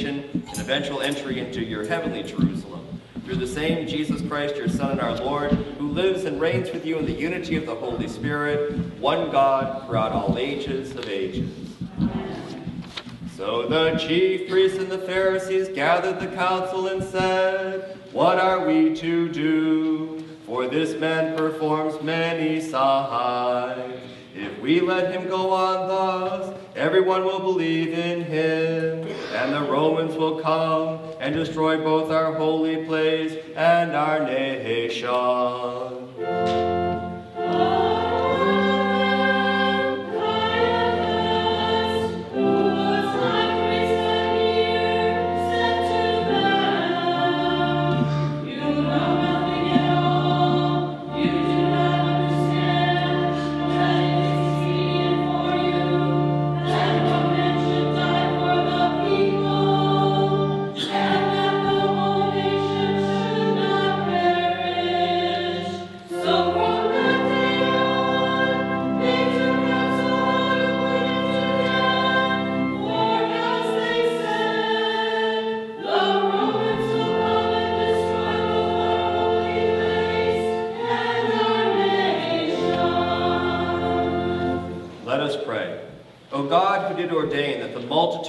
and eventual entry into your heavenly Jerusalem. Through the same Jesus Christ, your Son and our Lord, who lives and reigns with you in the unity of the Holy Spirit, one God, throughout all ages of ages. So the chief priests and the Pharisees gathered the council and said, What are we to do? For this man performs many signs. If we let him go on thus, everyone will believe in him, and the Romans will come and destroy both our holy place and our nation.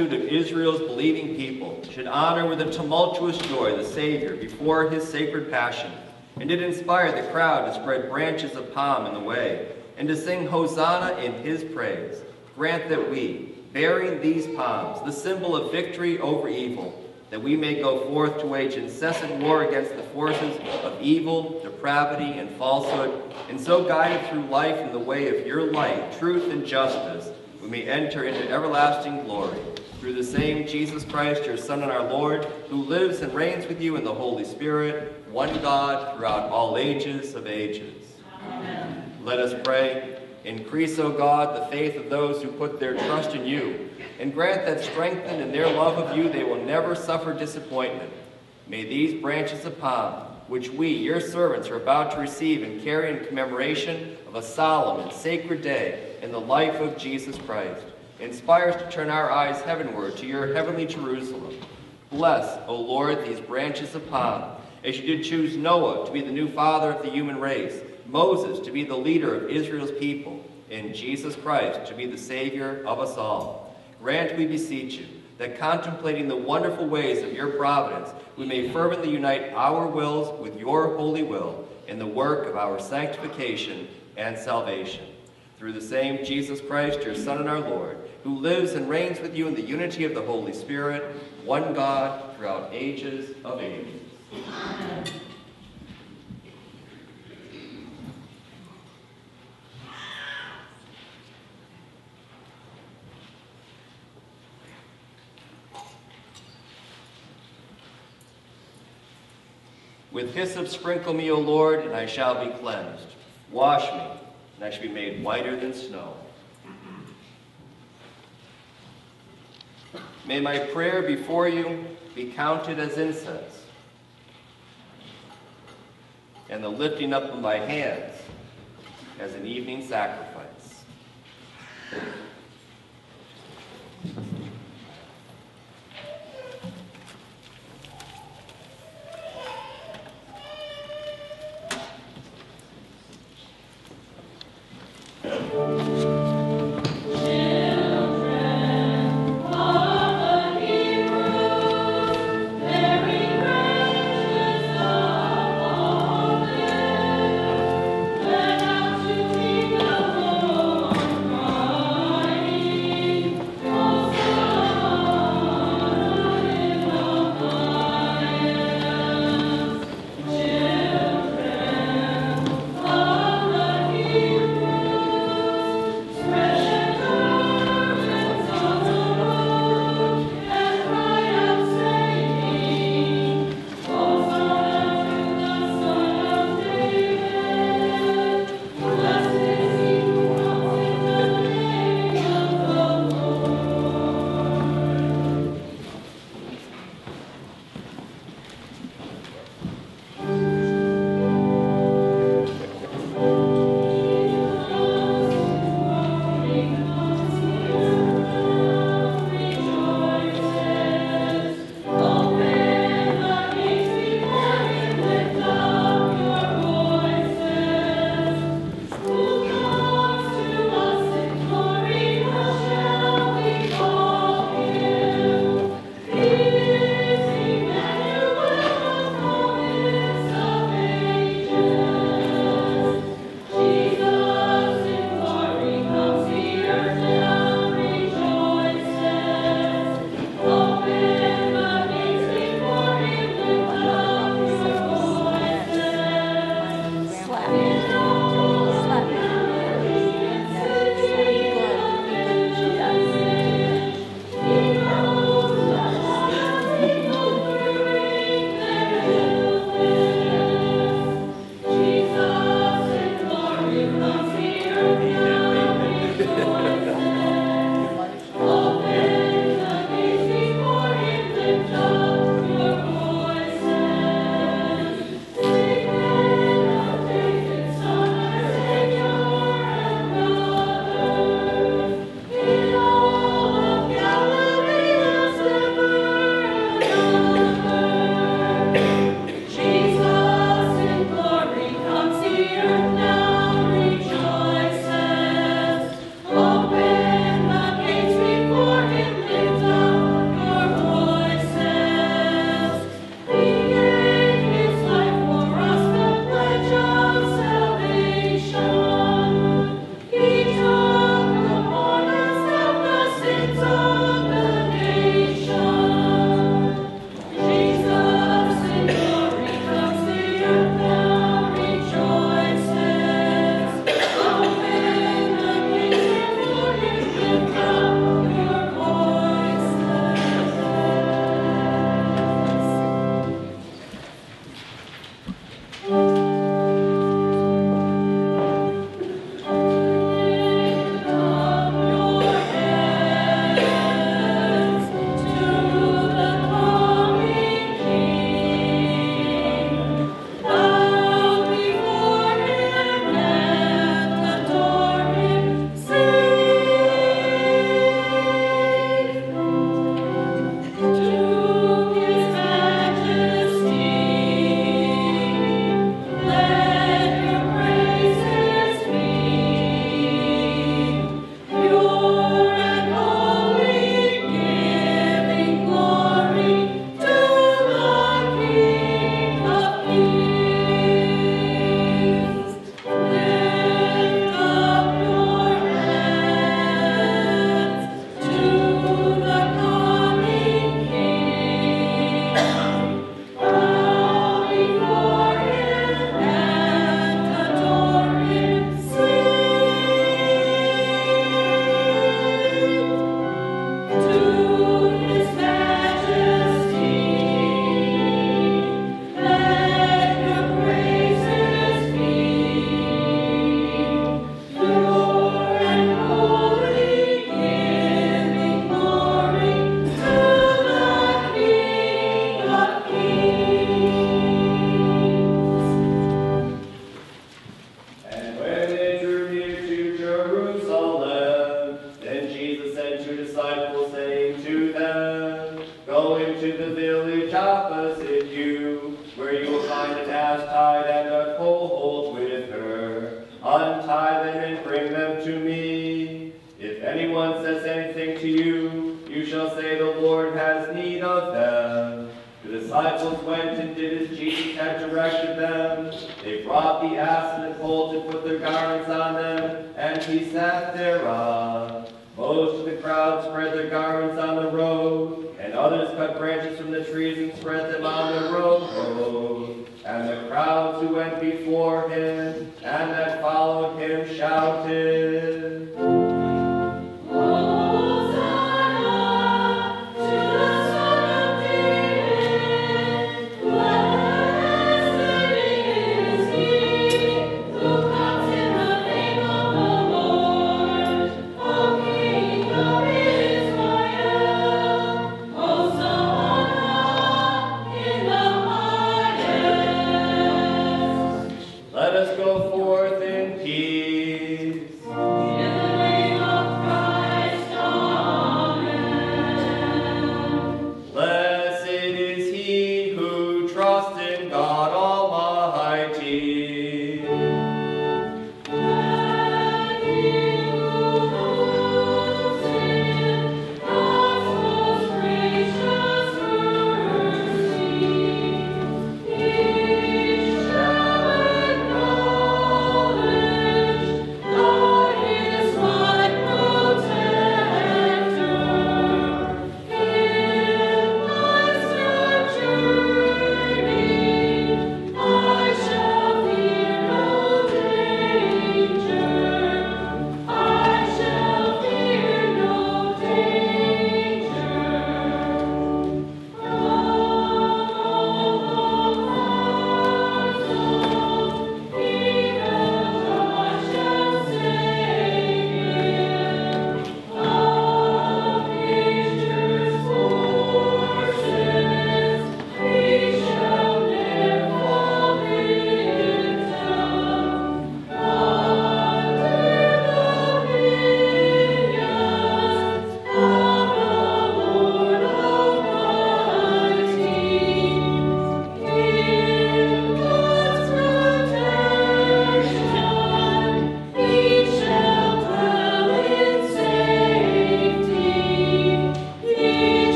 Multitude of Israel's believing people should honor with a tumultuous joy the Savior before his sacred passion, and it inspired the crowd to spread branches of palm in the way, and to sing Hosanna in his praise, grant that we, bearing these palms, the symbol of victory over evil, that we may go forth to wage incessant war against the forces of evil, depravity, and falsehood, and so guided through life in the way of your light, truth, and justice, we may enter into everlasting glory. Through the same Jesus Christ, your Son and our Lord, who lives and reigns with you in the Holy Spirit, one God, throughout all ages of ages. Amen. Let us pray. Increase, O God, the faith of those who put their trust in you, and grant that strengthened in their love of you, they will never suffer disappointment. May these branches of palm, which we, your servants, are about to receive and carry in commemoration of a solemn and sacred day in the life of Jesus Christ, inspire us to turn our eyes heavenward to your heavenly Jerusalem. Bless, O Lord, these branches of palm, as you did choose Noah to be the new father of the human race, Moses to be the leader of Israel's people, and Jesus Christ to be the Savior of us all. Grant, we beseech you, that contemplating the wonderful ways of your providence, we may fervently unite our wills with your holy will in the work of our sanctification and salvation. Through the same Jesus Christ, your Son and our Lord, who lives and reigns with you in the unity of the Holy Spirit, one God, throughout ages of ages. Amen. With hyssop sprinkle me, O Lord, and I shall be cleansed. Wash me, and I shall be made whiter than snow. May my prayer before you be counted as incense, and the lifting up of my hands as an evening sacrifice.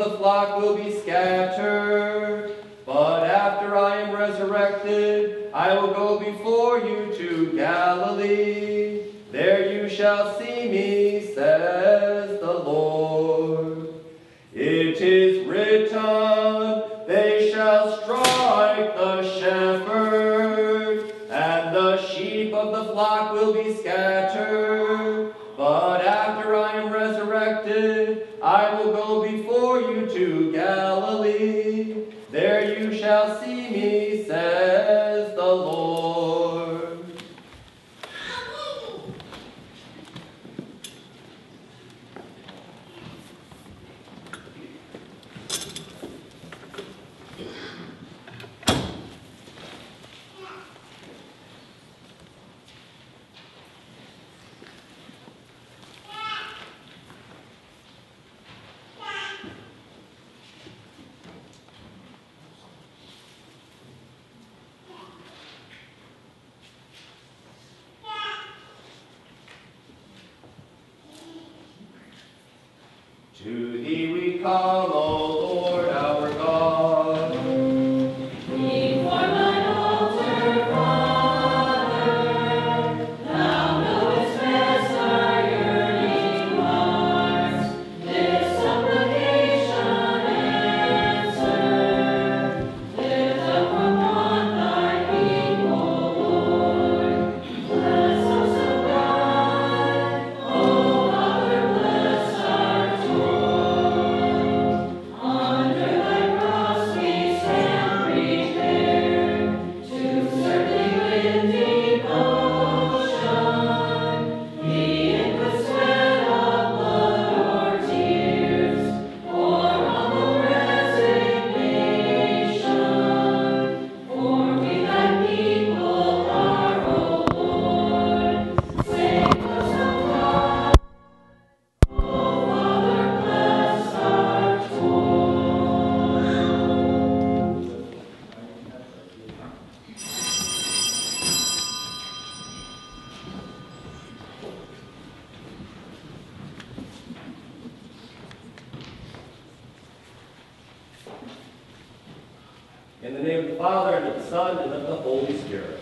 The flock will be scattered. But after I am resurrected, I will go before you to Galilee. There you shall see me, says the Lord. It is written, they shall strike the shepherd, and the sheep of the flock will be scattered. In the name of the Father, and of the Son, and of the Holy Spirit.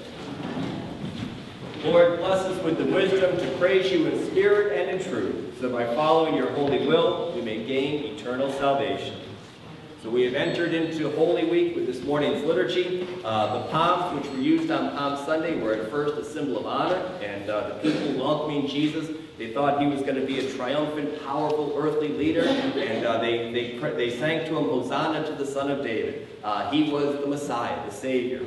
Lord, bless us with the wisdom to praise you in spirit and in truth, so that by following your holy will, we may gain eternal salvation. So we have entered into Holy Week with this morning's liturgy. Uh, the palms, which were used on Palm Sunday, were at first a symbol of honor, and uh, the people welcoming Jesus, they thought he was going to be a triumphant, powerful earthly leader, and uh, they, they, they sang to him, Hosanna to the Son of David. Uh, he was the Messiah, the Savior.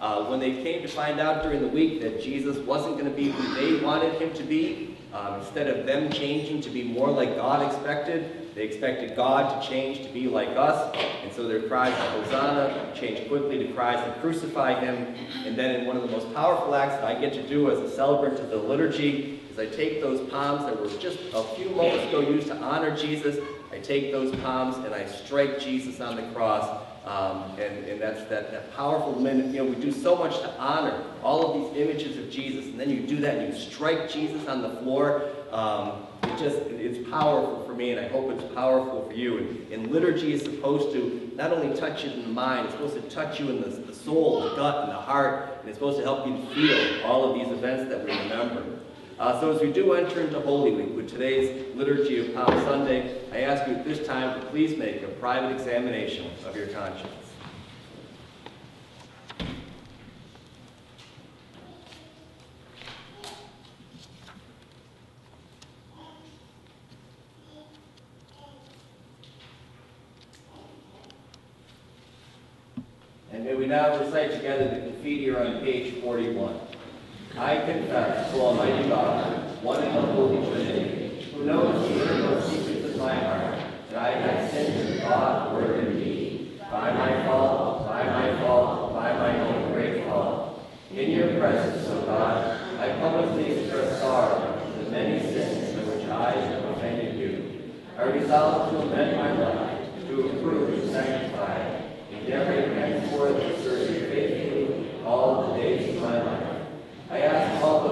Uh, when they came to find out during the week that Jesus wasn't going to be who they wanted him to be, um, instead of them changing to be more like God expected, they expected God to change to be like us. And so their cries of Hosanna changed quickly to cries of crucify him. And then in one of the most powerful acts that I get to do as a celebrant of the liturgy is I take those palms that were just a few moments ago used to honor Jesus. I take those palms and I strike Jesus on the cross. Um, and, and that's that, that powerful minute. You know, we do so much to honor all of these images of Jesus, and then you do that and you strike Jesus on the floor. Um, it just, it's powerful for me, and I hope it's powerful for you. And, and liturgy is supposed to not only touch you in the mind, it's supposed to touch you in the, the soul, the gut, and the heart, and it's supposed to help you feel all of these events that we remember. Uh, so as we do enter into Holy Week with today's Liturgy of Palm Sunday, I ask you at this time to please make a private examination of your conscience. And may we now recite together the Confiteor on page 41. I confess to Almighty God, one and the Holy Trinity, who knows the innermost secrets of my heart, that I have sinned in thought, word, and deed, by my fault, by my fault, by my own great fault. In your presence, O God, I publicly express sorrow for the many sins in which I have offended you. I resolve to amend my life, to improve and sanctify, endeavoring henceforth to serve you faithfully all the days of my life. I ask all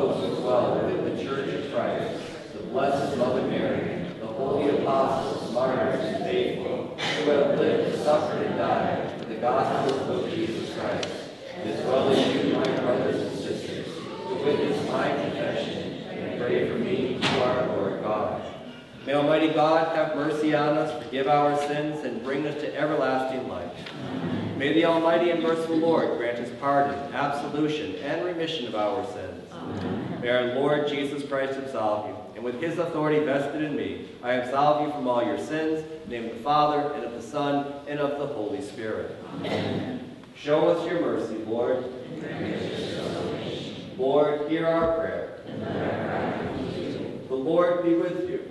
within the Church of Christ, the Blessed Mother Mary, the holy apostles, martyrs, and faithful, who have lived, suffered, and died for the gospel of Jesus Christ, as well as you, my brothers and sisters, to witness my confession and pray for me to our Lord God. May Almighty God have mercy on us, forgive our sins, and bring us to everlasting life. May the Almighty and merciful Lord grant us pardon, absolution, and remission of our sins. May our Lord Jesus Christ absolve you, and with his authority vested in me, I absolve you from all your sins, in the name of the Father, and of the Son, and of the Holy Spirit. Show us your mercy, Lord. Lord, hear our prayer. The Lord be with you.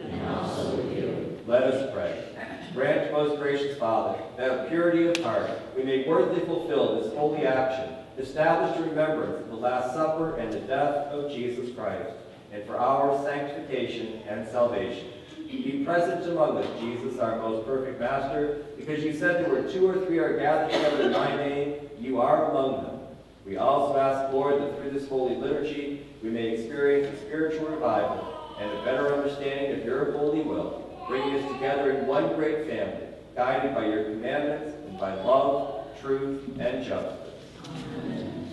Let us pray. Grant, most gracious Father, that of purity of heart we may worthily fulfill this holy action, established in remembrance of the Last Supper and the death of Jesus Christ, and for our sanctification and salvation. Be present among us, Jesus, our most perfect Master, because you said there were two or three are gathered together in my name, you are among them. We also ask, Lord, that through this holy liturgy we may experience a spiritual revival and a better understanding of your holy will, bringing us together in one great family, guided by your commandments and by love, truth, and justice.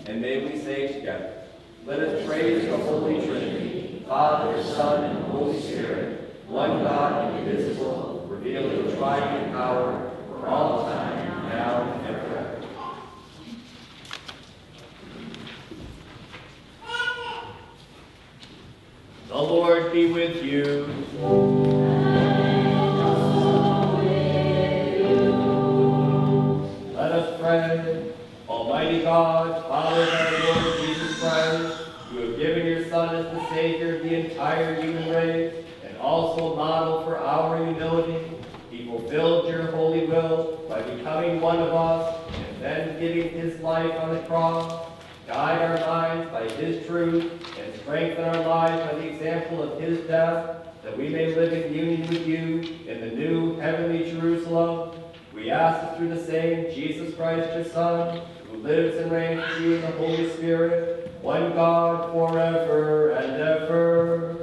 And may we say together, let us praise the Holy Trinity, Father, Son, and Holy Spirit, one God indivisible, revealed in triune power for all time, now and forever. The Lord be with you. God, Father of our Lord Jesus Christ, you have given your Son as the Savior of the entire human race, and also a model for our humility. He fulfilled your holy will by becoming one of us, and then giving his life on the cross. Guide our minds by his truth, and strengthen our lives by the example of his death, that we may live in union with you in the new heavenly Jerusalem. We ask it through the same Jesus Christ, your Son, lives and reigns with you in the Holy Spirit, one God forever and ever.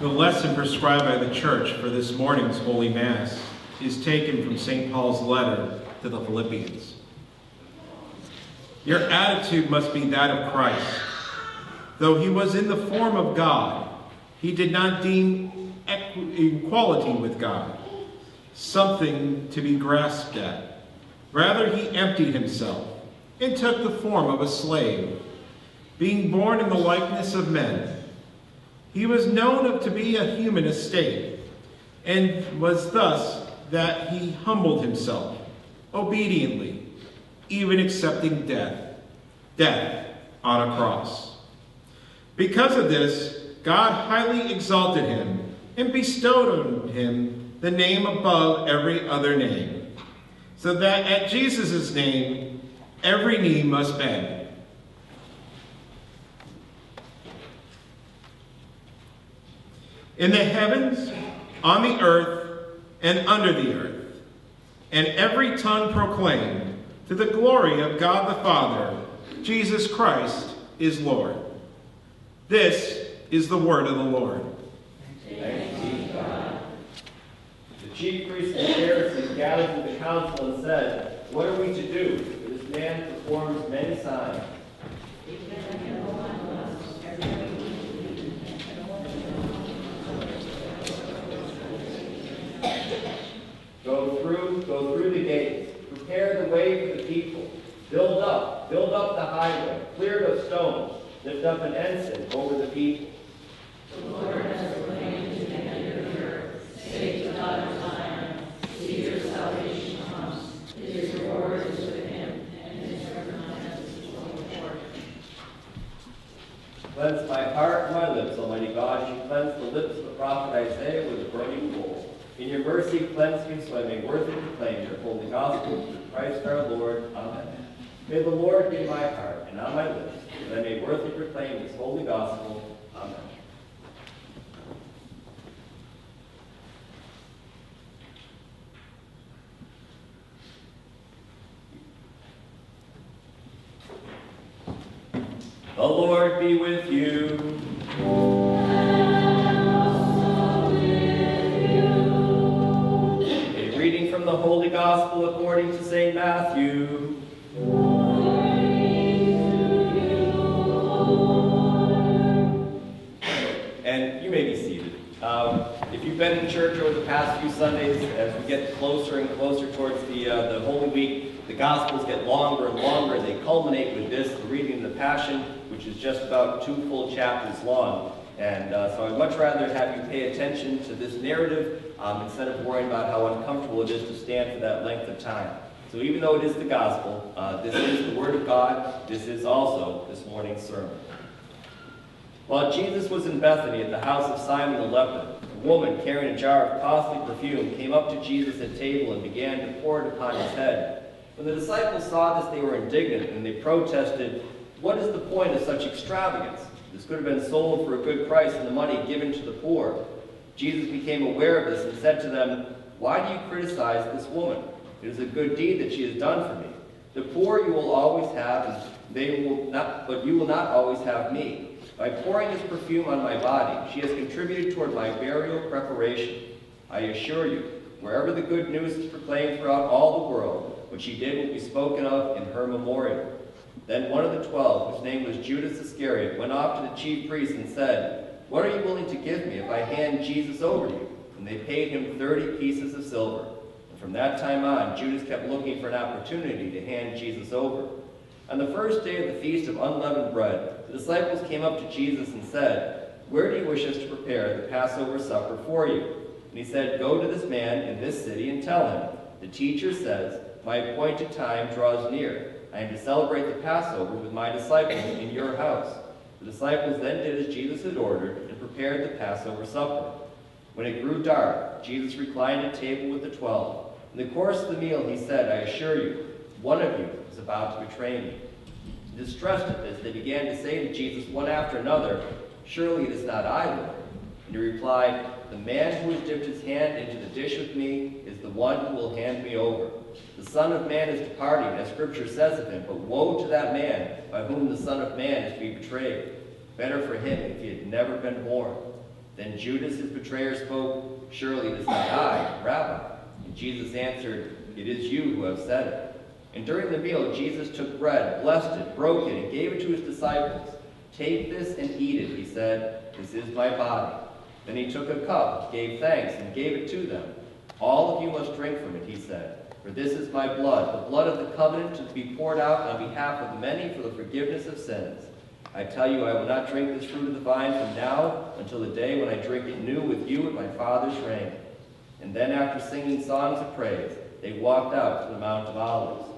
The lesson prescribed by the Church for this morning's Holy Mass is taken from St. Paul's letter to the Philippians. Your attitude must be that of Christ. Though he was in the form of God, he did not deem equality with God something to be grasped at. Rather, he emptied himself and took the form of a slave, being born in the likeness of men. He was known to be a human estate, and was thus that he humbled himself obediently, even accepting death, death on a cross. Because of this, God highly exalted him and bestowed on him the name above every other name, so that at Jesus' name every knee must bend. In the heavens, on the earth, and under the earth, and every tongue proclaimed, to the glory of God the Father, Jesus Christ is Lord. This is the word of the Lord. Thanks be God. The chief priests and Pharisees gathered to the council and said, What are we to do? For this man performs many signs. Go through, go through the gates. Prepare the way for the people. Build up, build up the highway. Clear of stones. Lift up an ensign over the people. Cleanse my heart and my lips, Almighty God. You cleanse the lips of the prophet Isaiah with a burning coal. In your mercy, cleanse me so I may worthily proclaim your holy gospel through Christ our Lord. Amen. May the Lord be my heart and on my lips, that I may worthily proclaim his holy gospel. Amen. The Lord be with you. with you. A reading from the Holy Gospel according to St. Matthew. And you may be seated. Um, if you've been in church over the past few Sundays, as we get closer and closer towards the, uh, the Holy Week, the Gospels get longer and longer, and they culminate with this, the reading of the Passion, which is just about two full chapters long. And uh, so I'd much rather have you pay attention to this narrative um, instead of worrying about how uncomfortable it is to stand for that length of time. So even though it is the Gospel, uh, this is the Word of God. This is also this morning's sermon. While Jesus was in Bethany at the house of Simon the leper, a woman carrying a jar of costly perfume came up to Jesus at table and began to pour it upon his head. When the disciples saw this, they were indignant, and they protested, What is the point of such extravagance? This could have been sold for a good price and the money given to the poor. Jesus became aware of this and said to them, Why do you criticize this woman? It is a good deed that she has done for me. The poor you will always have, they will not, but you will not always have me. By pouring this perfume on my body, she has contributed toward my burial preparation. I assure you, wherever the good news is proclaimed throughout all the world, what she did will be spoken of in her memorial. Then one of the twelve, whose name was Judas Iscariot, went off to the chief priests and said, What are you willing to give me if I hand Jesus over to you? And they paid him thirty pieces of silver. And from that time on, Judas kept looking for an opportunity to hand Jesus over. On the first day of the feast of unleavened bread, the disciples came up to Jesus and said, Where do you wish us to prepare the Passover supper for you? And he said, Go to this man in this city and tell him, The teacher says, My appointed time draws near. I am to celebrate the Passover with my disciples in your house. The disciples then did as Jesus had ordered and prepared the Passover supper. When it grew dark, Jesus reclined at table with the twelve. In the course of the meal, he said, I assure you, one of you is about to betray me. Distressed at this, they began to say to Jesus one after another, Surely it is not I, Lord. And he replied, The man who has dipped his hand into the dish with me is the one who will hand me over. Son of Man is departing, as Scripture says of him, but woe to that man by whom the Son of Man is to be betrayed. Better for him if he had never been born. Then Judas, his betrayer, spoke, Surely it is not I, Rabbi. And Jesus answered, It is you who have said it. And during the meal, Jesus took bread, blessed it, broke it, and gave it to his disciples. Take this and eat it, he said. This is my body. Then he took a cup, gave thanks, and gave it to them. All of you must drink from it, he said. For this is my blood, the blood of the covenant to be poured out on behalf of many for the forgiveness of sins. I tell you, I will not drink this fruit of the vine from now until the day when I drink it new with you at my Father's reign. And then after singing songs of praise, they walked out to the Mount of Olives.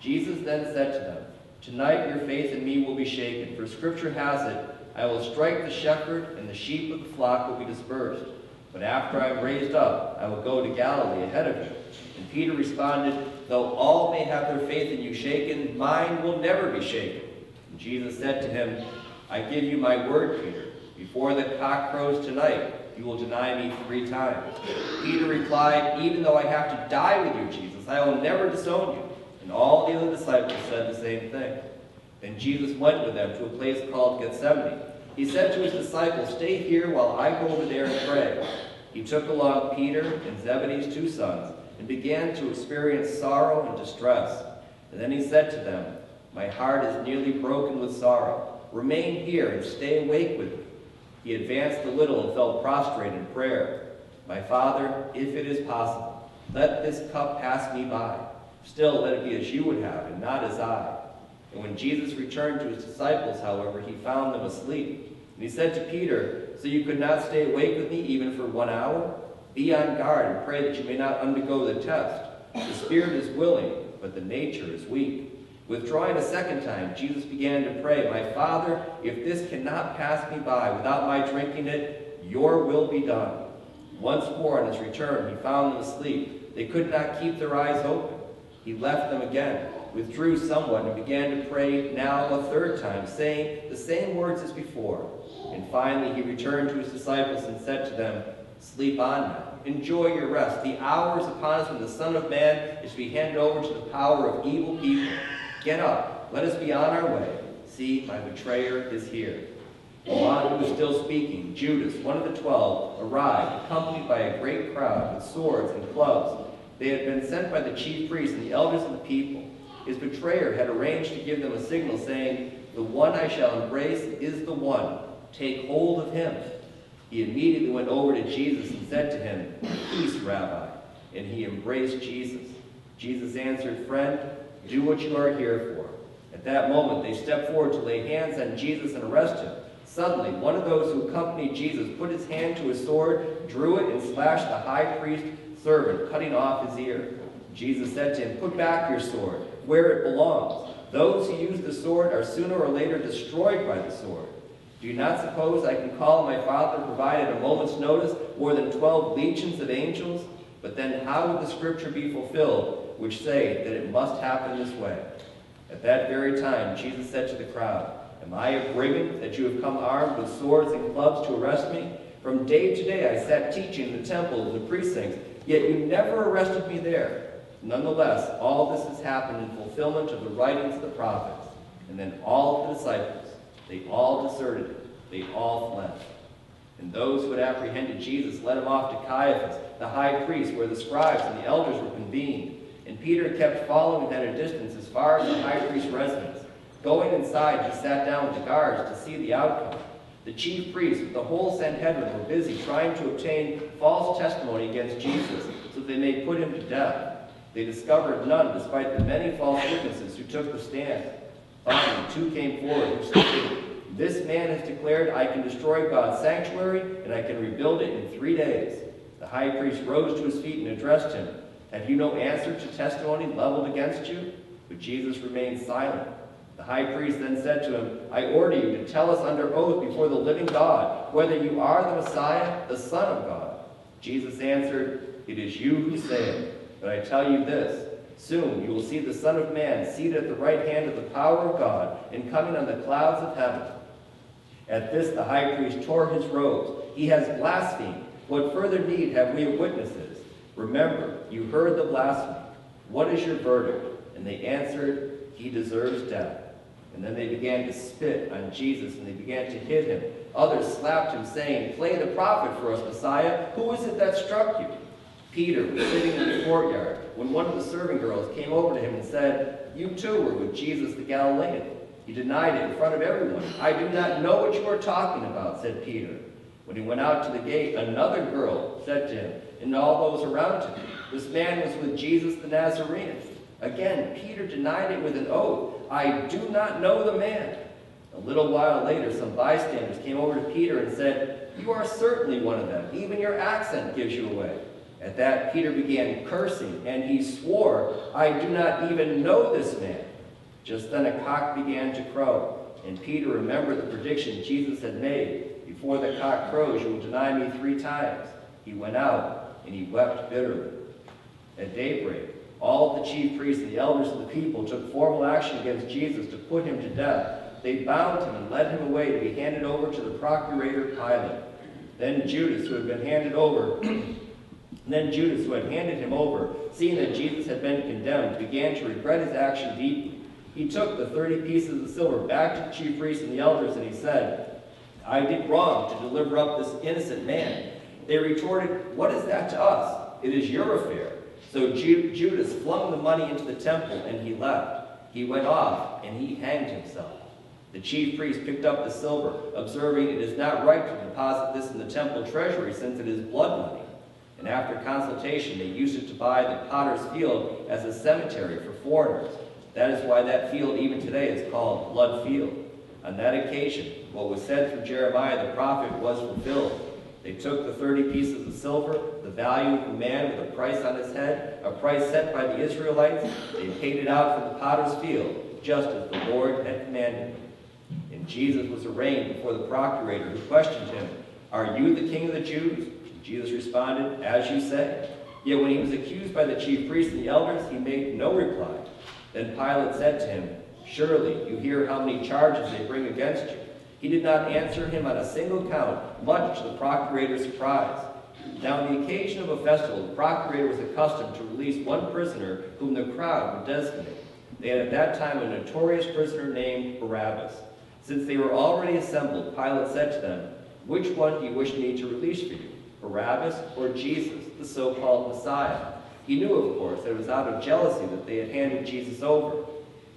Jesus then said to them, Tonight your faith in me will be shaken, for scripture has it, I will strike the shepherd, and the sheep of the flock will be dispersed. But after I am raised up, I will go to Galilee ahead of you. And Peter responded, Though all may have their faith in you shaken, mine will never be shaken. And Jesus said to him, I give you my word, Peter. Before the cock crows tonight, you will deny me three times. Peter replied, Even though I have to die with you, Jesus, I will never disown you. And all the other disciples said the same thing. Then Jesus went with them to a place called Gethsemane. He said to his disciples, Stay here while I go over there and pray. He took along Peter and Zebedee's two sons and began to experience sorrow and distress. And then he said to them, My heart is nearly broken with sorrow. Remain here and stay awake with me. He advanced a little and fell prostrate in prayer. My Father, if it is possible, let this cup pass me by. Still, let it be as you would have, and not as I. And when Jesus returned to his disciples, however, he found them asleep. And he said to Peter, So you could not stay awake with me even for one hour? Be on guard and pray that you may not undergo the test. The spirit is willing, but the nature is weak. Withdrawing a second time, Jesus began to pray, My Father, if this cannot pass me by without my drinking it, your will be done. Once more on his return, he found them asleep. They could not keep their eyes open. He left them again, withdrew somewhat, and began to pray now a third time, saying the same words as before. And finally he returned to his disciples and said to them, Sleep on now. Enjoy your rest. The hour is upon us when the Son of Man is to be handed over to the power of evil people. Get up. Let us be on our way. See, my betrayer is here. While he was still speaking, Judas, one of the twelve, arrived, accompanied by a great crowd with swords and clubs. They had been sent by the chief priests and the elders of the people. His betrayer had arranged to give them a signal, saying, The one I shall embrace is the one. Take hold of him. He immediately went over to Jesus and said to him, Peace, Rabbi. And he embraced Jesus. Jesus answered, Friend, do what you are here for. At that moment, they stepped forward to lay hands on Jesus and arrest him. Suddenly, one of those who accompanied Jesus put his hand to his sword, drew it, and slashed the high priest's servant, cutting off his ear. Jesus said to him, Put back your sword, where it belongs. Those who use the sword are sooner or later destroyed by the sword. Do you not suppose I can call my Father provide at a moment's notice more than twelve legions of angels? But then how would the scripture be fulfilled, which say that it must happen this way? At that very time, Jesus said to the crowd, Am I a brigand that you have come armed with swords and clubs to arrest me? From day to day I sat teaching in the temple and the precincts, yet you never arrested me there. Nonetheless, all this has happened in fulfillment of the writings of the prophets. And then all the disciples, they all deserted him. They all fled. And those who had apprehended Jesus led him off to Caiaphas, the high priest, where the scribes and the elders were convened. And Peter kept following at a distance as far as the high priest's residence. Going inside, he sat down with the guards to see the outcome. The chief priests with the whole Sanhedrin were busy trying to obtain false testimony against Jesus so they may put him to death. They discovered none despite the many false witnesses who took the stand. Finally, two came forward who said, This man has declared, I can destroy God's sanctuary and I can rebuild it in three days. The high priest rose to his feet and addressed him. Have you no answer to testimony leveled against you? But Jesus remained silent. The high priest then said to him, I order you to tell us under oath before the living God whether you are the Messiah, the Son of God. Jesus answered, It is you who say it, but I tell you this. Soon you will see the Son of Man seated at the right hand of the power of God and coming on the clouds of heaven. At this the high priest tore his robes. He has blasphemed. What further need have we of witnesses? Remember, you heard the blasphemy. What is your verdict? And they answered, He deserves death. And then they began to spit on Jesus and they began to hit him. Others slapped him, saying, Play the prophet for us, Messiah. Who is it that struck you? Peter was sitting in the courtyard when one of the serving girls came over to him and said, You too were with Jesus the Galilean. He denied it in front of everyone. I do not know what you are talking about, said Peter. When he went out to the gate, another girl said to him, and all those around him, This man was with Jesus the Nazarene. Again, Peter denied it with an oath. I do not know the man. A little while later, some bystanders came over to Peter and said, You are certainly one of them. Even your accent gives you away. At that, Peter began cursing, and he swore, I do not even know this man. Just then a cock began to crow, and Peter remembered the prediction Jesus had made. Before the cock crows, you will deny me three times. He went out, and he wept bitterly. At daybreak, all the chief priests and the elders of the people took formal action against Jesus to put him to death. They bound him and led him away to be handed over to the procurator Pilate. Then Judas, who had been handed over, then Judas, who had handed him over, seeing that Jesus had been condemned, began to regret his action deeply. He took the thirty pieces of silver back to the chief priests and the elders, and he said, I did wrong to deliver up this innocent man. They retorted, What is that to us? It is your affair. So Ju- Judas flung the money into the temple and he left. He went off and he hanged himself. The chief priest picked up the silver, observing it is not right to deposit this in the temple treasury since it is blood money. And after consultation, they used it to buy the potter's field as a cemetery for foreigners. That is why that field even today is called Blood Field. On that occasion, what was said through Jeremiah the prophet was fulfilled. They took the 30 pieces of silver, the value of a man with a price on his head, a price set by the Israelites. They paid it out for the potter's field, just as the Lord had commanded. And Jesus was arraigned before the procurator, who questioned him, Are you the king of the Jews? Jesus responded, As you say. Yet when he was accused by the chief priests and the elders, he made no reply. Then Pilate said to him, Surely you hear how many charges they bring against you. He did not answer him on a single count, much to the procurator's surprise. Now, on the occasion of a festival, the procurator was accustomed to release one prisoner whom the crowd would designate. They had at that time a notorious prisoner named Barabbas. Since they were already assembled, Pilate said to them, Which one do you wish me to release for you, Barabbas or Jesus, the so-called Messiah? He knew, of course, that it was out of jealousy that they had handed Jesus over.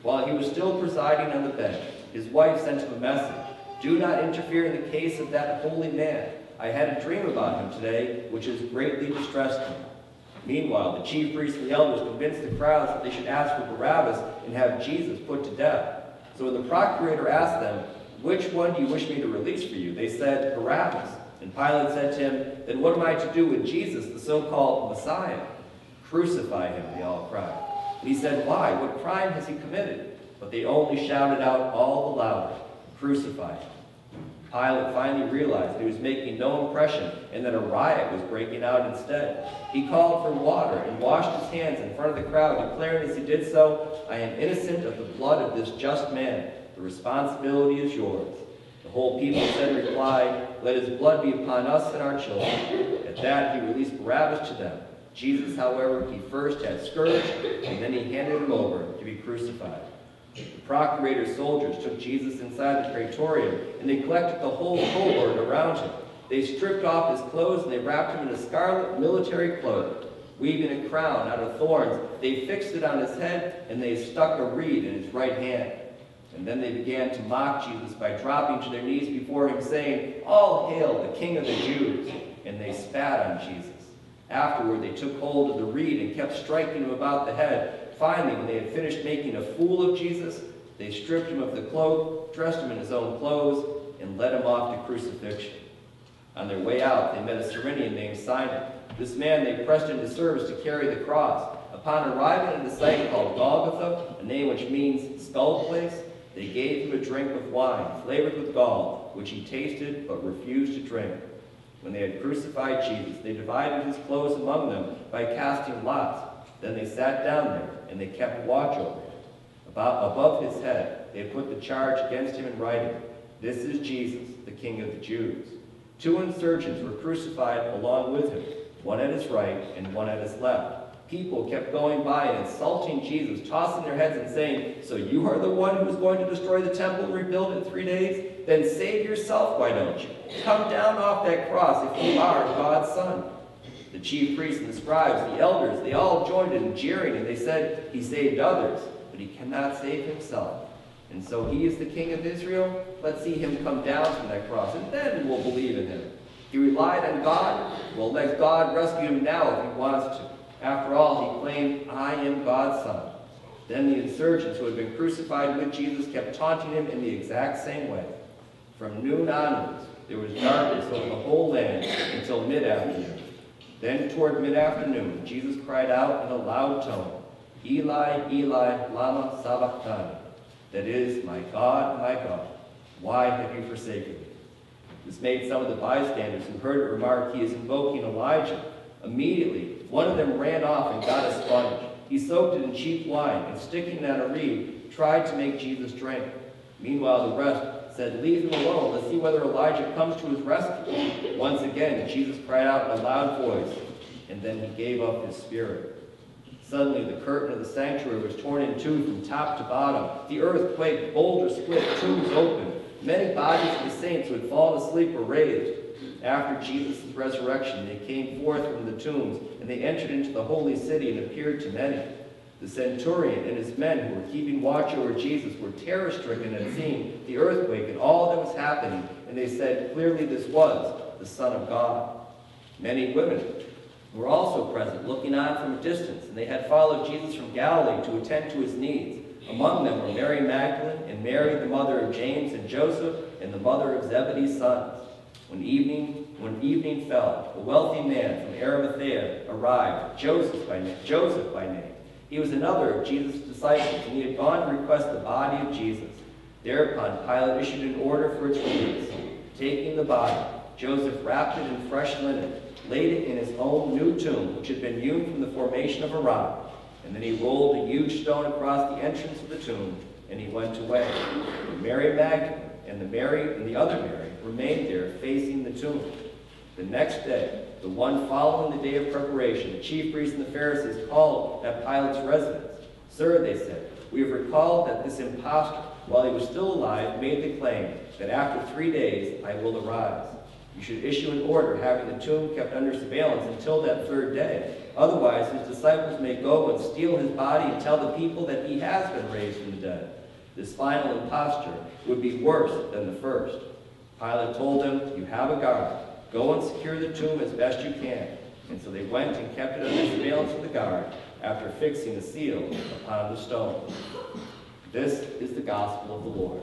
While he was still presiding on the bench, his wife sent him a message. Do not interfere in the case of that holy man. I had a dream about him today, which has greatly distressed me. Meanwhile, the chief priests and the elders convinced the crowds that they should ask for Barabbas and have Jesus put to death. So when the procurator asked them, Which one do you wish me to release for you? They said, Barabbas. And Pilate said to him, Then what am I to do with Jesus, the so-called Messiah? Crucify him, they all cried. And he said, Why? What crime has he committed? But they only shouted out all the louder, Crucify him. Pilate finally realized he was making no impression and that a riot was breaking out instead. He called for water and washed his hands in front of the crowd, declaring as he did so, I am innocent of the blood of this just man. The responsibility is yours. Whole people said in reply, Let his blood be upon us and our children. At that he released Barabbas to them. Jesus, however, he first had scourged, and then he handed him over to be crucified. The procurator's soldiers took Jesus inside the praetorium, and they collected the whole cohort around him. They stripped off his clothes, and they wrapped him in a scarlet military cloak. Weaving a crown out of thorns, they fixed it on his head, and they stuck a reed in his right hand. And then they began to mock Jesus by dropping to their knees before him, saying, All hail the King of the Jews! And they spat on Jesus. Afterward, they took hold of the reed and kept striking him about the head. Finally, when they had finished making a fool of Jesus, they stripped him of the cloak, dressed him in his own clothes, and led him off to crucifixion. On their way out, they met a Cyrenian named Simon. This man they pressed into service to carry the cross. Upon arriving at a site called Golgotha, a name which means skull place, they gave him a drink of wine flavored with gall, which he tasted but refused to drink. When they had crucified Jesus, they divided his clothes among them by casting lots. Then they sat down there, and they kept watch over him. About, above his head, they put the charge against him in writing, This is Jesus, the King of the Jews. Two insurgents were crucified along with him, one at his right and one at his left. People kept going by and insulting Jesus, tossing their heads and saying, So you are the one who is going to destroy the temple and rebuild it in three days? Then save yourself, why don't you? Come down off that cross if you are God's son. The chief priests and the scribes, the elders, they all joined in jeering, and they said, He saved others, but he cannot save himself. And so he is the king of Israel? Let's see him come down from that cross, and then we'll believe in him. He relied on God. Well, let God rescue him now if he wants to. After all, he claimed, I am God's son. Then the insurgents who had been crucified with Jesus kept taunting him in the exact same way. From noon onwards, there was darkness over the whole land until mid-afternoon. Then toward mid-afternoon, Jesus cried out in a loud tone, Eli, Eli, lama sabachthani. That is, my God, my God, why have you forsaken me? This made some of the bystanders who heard it remark, he is invoking Elijah. Immediately, one of them ran off and got a sponge. He soaked it in cheap wine and sticking it on a reed, tried to make Jesus drink. Meanwhile, the rest said, Leave him alone. Let's see whether Elijah comes to his rescue. Once again, Jesus cried out in a loud voice, and then he gave up his spirit. Suddenly, the curtain of the sanctuary was torn in two from top to bottom. The earth quaked, boulders split, tombs opened. Many bodies of the saints who had fallen asleep were raised. After Jesus' resurrection, they came forth from the tombs, and they entered into the holy city and appeared to many. The centurion and his men who were keeping watch over Jesus were terror stricken at seeing the earthquake and all that was happening, and they said, Clearly this was the Son of God. Many women were also present, looking on from a distance, and they had followed Jesus from Galilee to attend to his needs. Among them were Mary Magdalene, and Mary, the mother of James and Joseph, and the mother of Zebedee's sons. When evening, when evening fell, a wealthy man from Arimathea arrived, Joseph by name. Joseph by name. He was another of Jesus' disciples, and he had gone to request the body of Jesus. Thereupon Pilate issued an order for its release. Taking the body, Joseph wrapped it in fresh linen, laid it in his own new tomb, which had been hewn from the formation of a rock. And then he rolled a huge stone across the entrance of the tomb, and he went away. Mary Magdalene and the Mary and the other Mary remained there facing the tomb. The next day, the one following the day of preparation, the chief priests and the Pharisees called at Pilate's residence. Sir, they said, we have recalled that this impostor, while he was still alive, made the claim that after three days I will arise. You should issue an order having the tomb kept under surveillance until that third day. Otherwise, his disciples may go and steal his body and tell the people that he has been raised from the dead. This final imposture would be worse than the first. Pilate told them, You have a guard. Go and secure the tomb as best you can. And so they went and kept it under surveillance of the guard after fixing a seal upon the stone. This is the gospel of the Lord.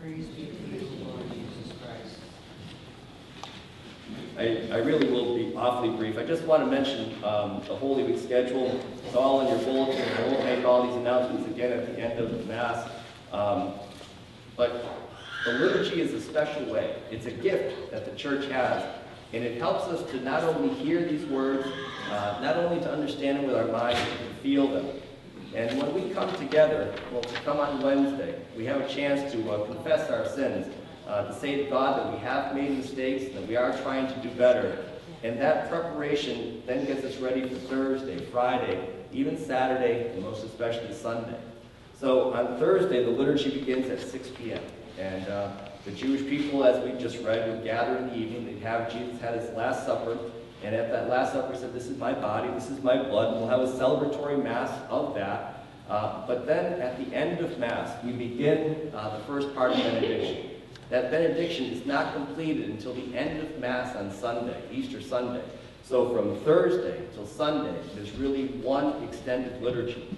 Praise be to you, Lord Jesus Christ. I, I really will be awfully brief. I just want to mention um, the Holy Week schedule. It's all in your bulletin. I won't make all these announcements again at the end of the Mass. Um, but the liturgy is a special way. It's a gift that the church has. And it helps us to not only hear these words, uh, not only to understand them with our minds, but to feel them. And when we come together, well, to come on Wednesday, we have a chance to uh, confess our sins, uh, to say to God that we have made mistakes, that we are trying to do better. And that preparation then gets us ready for Thursday, Friday, even Saturday, and most especially Sunday. So on Thursday, the liturgy begins at 6 p.m. And uh, the Jewish people, as we just read, would gather in the evening. They'd have Jesus had his Last Supper. And at that Last Supper, he said, This is my body, this is my blood. And we'll have a celebratory Mass of that. Uh, but then at the end of Mass, we begin uh, the first part of benediction. That benediction is not completed until the end of Mass on Sunday, Easter Sunday. So from Thursday till Sunday, there's really one extended liturgy.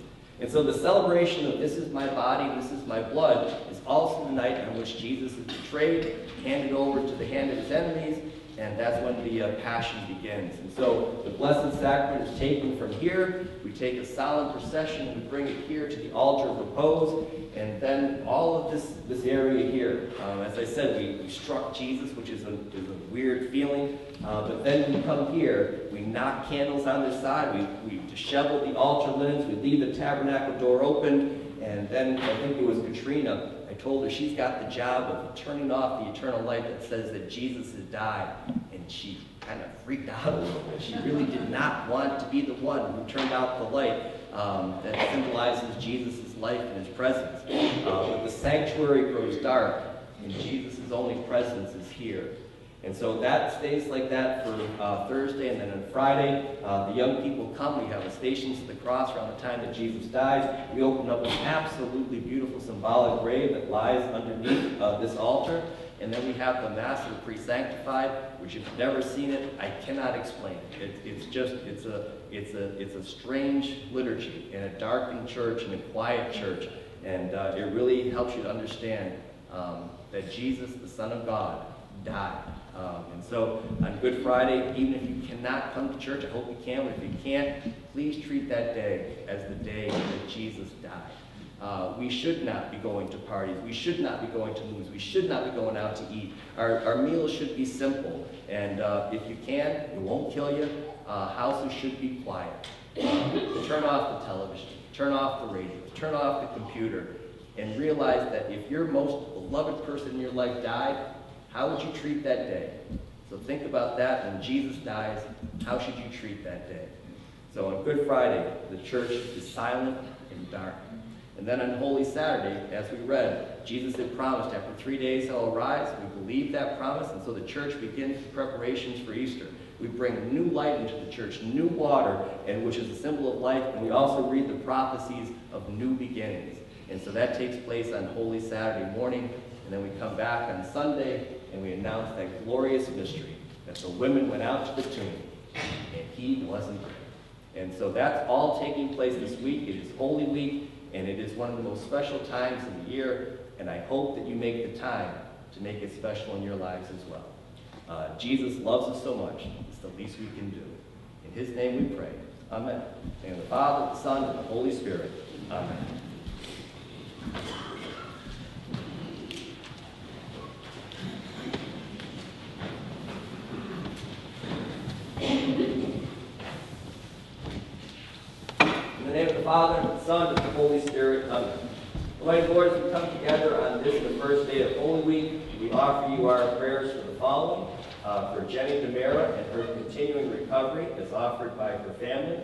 And so the celebration of this is my body, this is my blood, is also the night on which Jesus is betrayed, handed over to the hand of his enemies, and that's when the uh, passion begins. And so the Blessed Sacrament is taken from here. We take a solemn procession, we bring it here to the altar of repose, and then all of this, this area here. Um, as I said, we, we struck Jesus, which is a, is a weird feeling. Uh, but then we come here, we knock candles on this side, we, we dishevel the altar linens, we leave the tabernacle door open, and then I think it was Katrina, I told her she's got the job of turning off the eternal light that says that Jesus has died. And she kind of freaked out a little bit. She really did not want to be the one who turned out the light um, that symbolizes Jesus' life and his presence. Uh, but the sanctuary grows dark, and Jesus' only presence is here. And so that stays like that for uh, Thursday, and then on Friday, uh, the young people come. We have a Stations of the Cross around the time that Jesus dies. We open up an absolutely beautiful symbolic grave that lies underneath uh, this altar. And then we have the Mass of the Pre-Sanctified, which if you've never seen it, I cannot explain it. it. It's just, it's a, it's, a, it's a strange liturgy in a darkened church, in a quiet church. And uh, it really helps you to understand um, that Jesus, the Son of God, died. Um, and so on Good Friday, even if you cannot come to church, I hope you can, but if you can't, please treat that day as the day that Jesus died. Uh, we should not be going to parties. We should not be going to movies. We should not be going out to eat. Our, our meals should be simple. And uh, if you can, it won't kill you. Uh, houses should be quiet. Uh, turn off the television. Turn off the radio. Turn off the computer. And realize that if your most beloved person in your life died, how would you treat that day? So think about that when Jesus dies. How should you treat that day? So on Good Friday, the church is silent and dark. And then on Holy Saturday, as we read, Jesus had promised after three days he'll arise. We believe that promise, and so the church begins preparations for Easter. We bring new light into the church, new water, and which is a symbol of life, and we also read the prophecies of new beginnings. And so that takes place on Holy Saturday morning, and then we come back on Sunday and we announce that glorious mystery that the women went out to the tomb and he wasn't there. And so that's all taking place this week. It is Holy Week, and it is one of the most special times in the year, and I hope that you make the time to make it special in your lives as well. Uh, Jesus loves us so much, it's the least we can do. In his name we pray. Amen. In the Father, the Son, and the Holy Spirit. Amen. Name of the Father, and the Son, and the Holy Spirit. Amen. Almighty Lord, as we come together on this, the first day of Holy Week, we offer you our prayers for the following. Uh, for Jenny DeMera and her continuing recovery as offered by her family.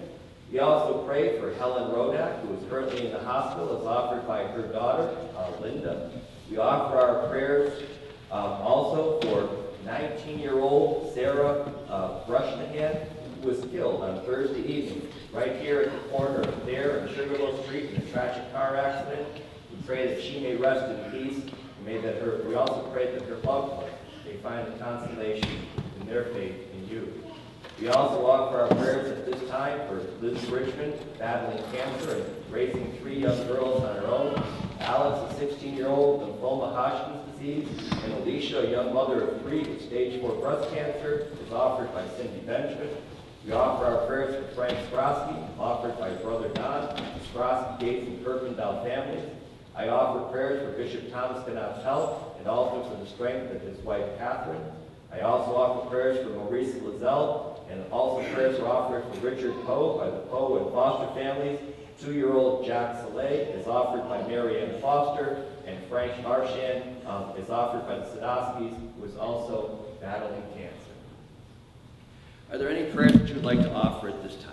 We also pray for Helen Rodak, who is currently in the hospital, as offered by her daughter, uh, Linda. We offer our prayers um, also for 19-year-old Sarah uh, Brushnahan, was killed on Thursday evening, right here at the corner of Dare and Sugarloaf Street in a tragic car accident. We pray that she may rest in peace. and May that her, we also pray that her loved ones may find consolation in their faith in you. We also offer our prayers at this time for Liz Richmond, battling cancer and raising three young girls on her own, Alex, a 16-year-old with lymphoma Hodgkin's disease, and Alicia, a young mother of three with stage 4 breast cancer, is offered by Cindy Benjamin. We offer our prayers for Frank Skrosky, offered by Brother Don, the Skrosky, Gates, and Kirkendall families. I offer prayers for Bishop Thomas Gannoff's health and also for the strength of his wife Catherine. I also offer prayers for Maurice Lazelle and also prayers are offered for Richard Poe by the Poe and Foster families. Two-year-old Jack Soleil is offered by Mary Ann Foster and Frank Marchand um, is offered by the Sadowskis, who is also battling cancer. Are there any prayers that you would like to offer at this time?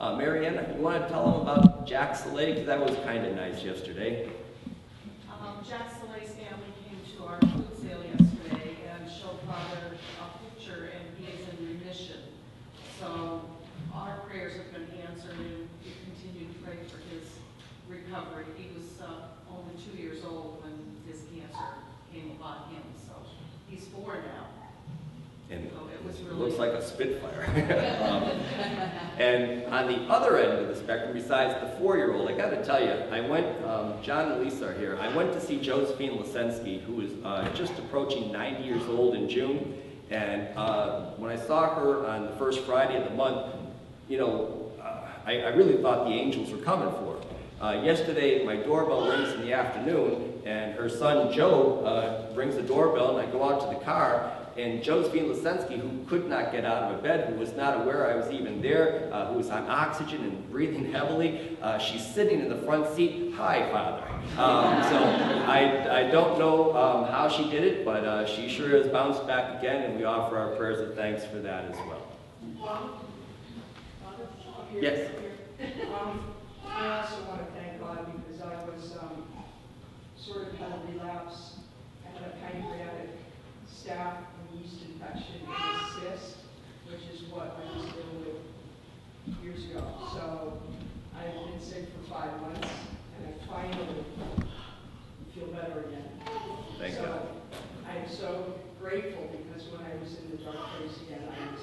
Uh, you want to tell them about Jack Soleil? Because that was kind of nice yesterday. Um, Jack Soleil's family came to our food sale yesterday and showed Father a picture, and he is in remission. So our prayers have been answered, and we continue to pray for his recovery. He was uh, only two years old when this cancer came upon him, so he's four now. And So it looks like a Spitfire. Um, And on the other end of the spectrum, besides the four-year-old, I got to tell you, I went, um, John and Lisa are here, I went to see Josephine Lesensky, who is uh, just approaching 90 years old in June. And uh, when I saw her on the first Friday of the month, you know, uh, I, I really thought the angels were coming for her. Uh, yesterday, my doorbell rings in the afternoon, and her son Joe uh, rings the doorbell, and I go out to the car, and Josephine Lesensky, who could not get out of a bed, who was not aware I was even there, uh, who was on oxygen and breathing heavily, uh, she's sitting in the front seat. Hi, Father. Um, so I, I don't know um, how she did it, but uh, she sure has bounced back again, and we offer our prayers of thanks for that as well. Yes. Um, I also want to thank God because I was, um, sort of had a relapse. I had a pancreatic staph and yeast infection a cyst, which is what I was dealing with years ago. So I've been sick for five months and I finally feel better again. Thank So God. I'm so grateful because when I was in the dark place again, I was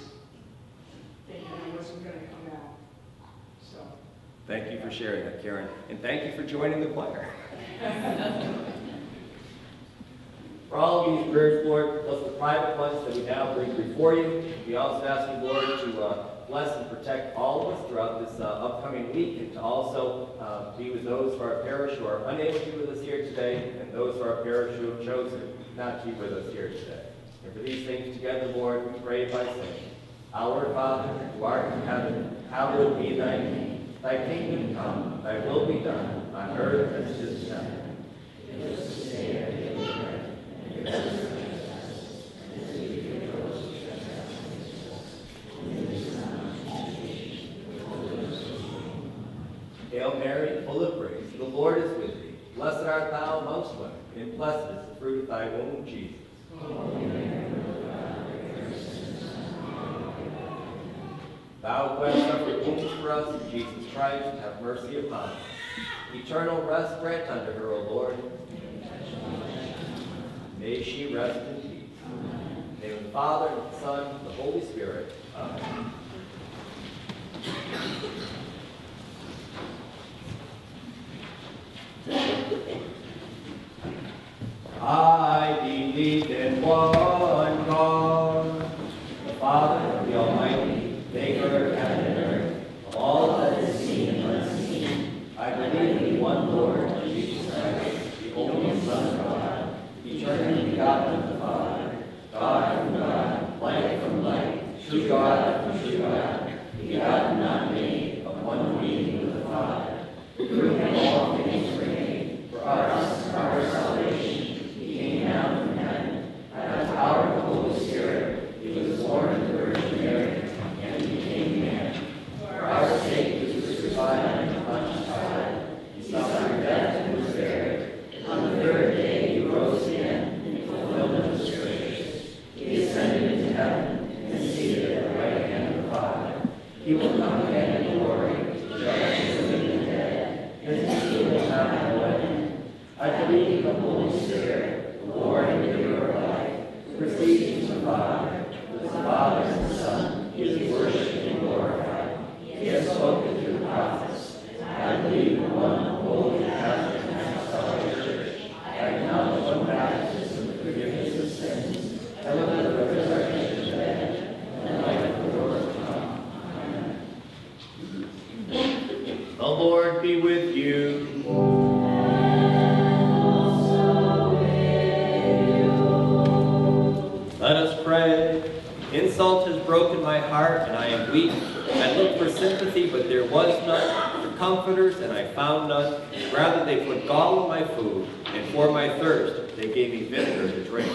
thinking I wasn't going to come out. So Thank you for sharing that, Karen, and thank you for joining the choir. For all of these prayers, Lord, plus the private ones that we now bring before you. We also ask you, Lord, to uh, bless and protect all of us throughout this uh, upcoming week, and to also uh, be with those of our parish who are unable to be with us here today, and those of our parish who have chosen not to be with us here today. And for these things together, Lord, we pray by saying, Our Father, who art in heaven, hallowed be thy name. Thy kingdom come, thy will be done, on earth as it is in heaven. Let us pray. Insult has broken my heart, and I am weak. I looked for sympathy, but there was none. For comforters, and I found none. Rather, they put gall in my food, and for my thirst, they gave me vinegar to drink.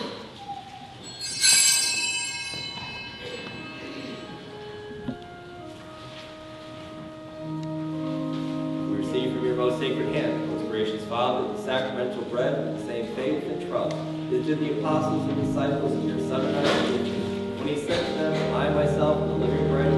We receive from your most sacred hand, most gracious Father, the sacramental bread of the same faith and trust that did the apostles and disciples of your when he sent them, I myself, the living bread,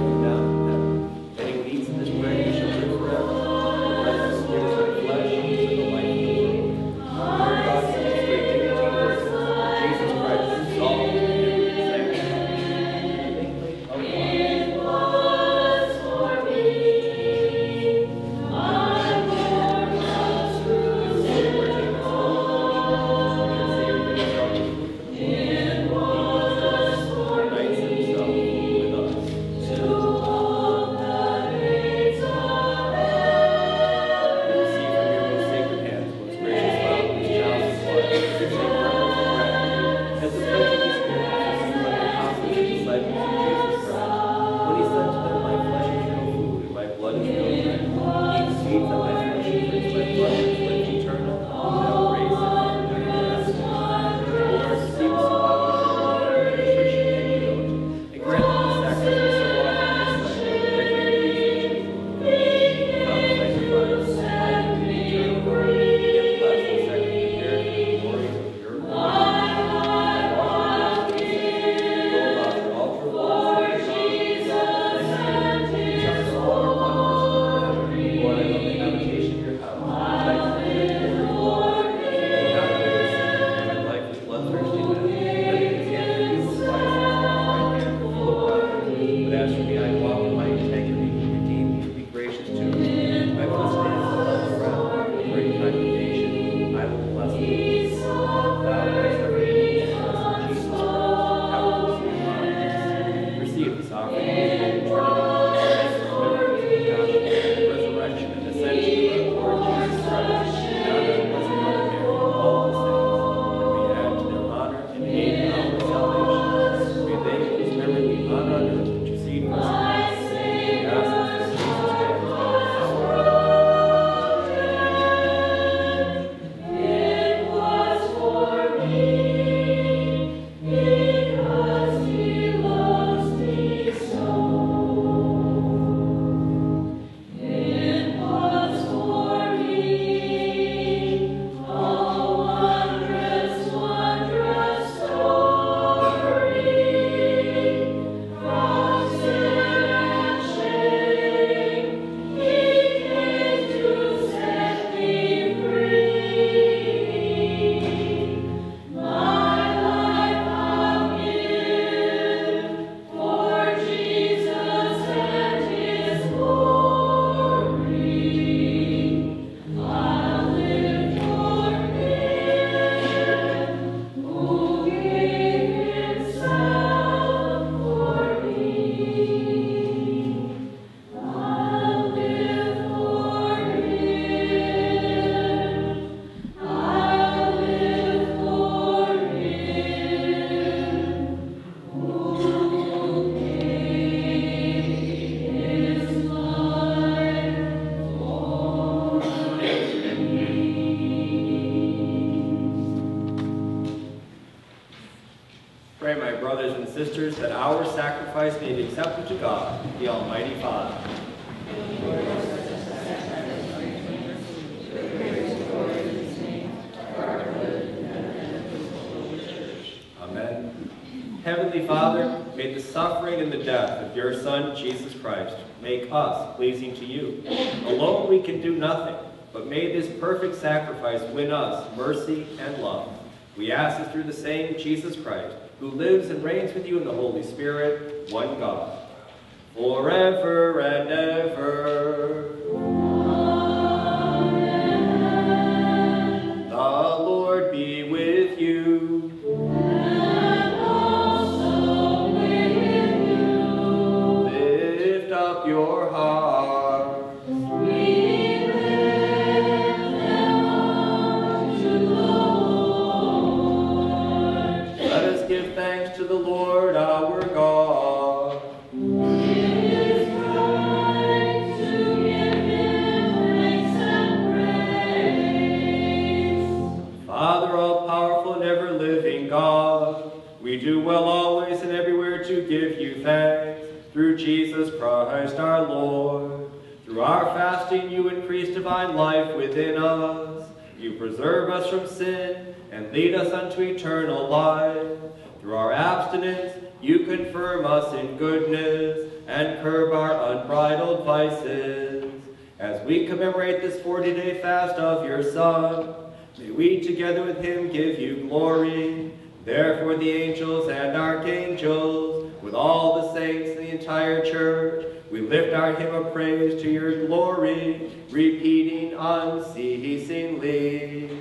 Jesus Christ our Lord. Through our fasting, you increase divine life within us. You preserve us from sin and lead us unto eternal life. Through our abstinence, you confirm us in goodness and curb our unbridled vices. As we commemorate this 40-day fast of your Son, may we together with him give you glory. Therefore the angels and archangels, with all the saints and the entire church, we lift our hymn of praise to your glory, repeating unceasingly.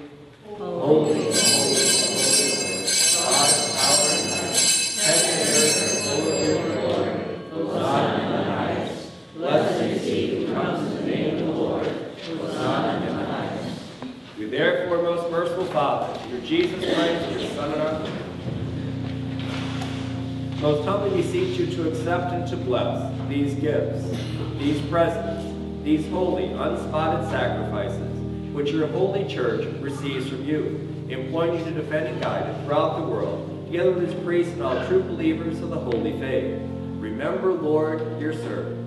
Holy, holy, holy, God of power and might, heaven and earth are full of your glory. Hosanna in the highest. Blessed is he who comes in the name of the Lord. Hosanna in the highest. We therefore, most merciful Father, through Jesus Christ, your Son and our most humbly beseech you to accept and to bless these gifts, these presents, these holy, unspotted sacrifices, which your holy church receives from you, employing you to defend and guide it throughout the world, together with its priests and all true believers of the holy faith. Remember, Lord, your servants.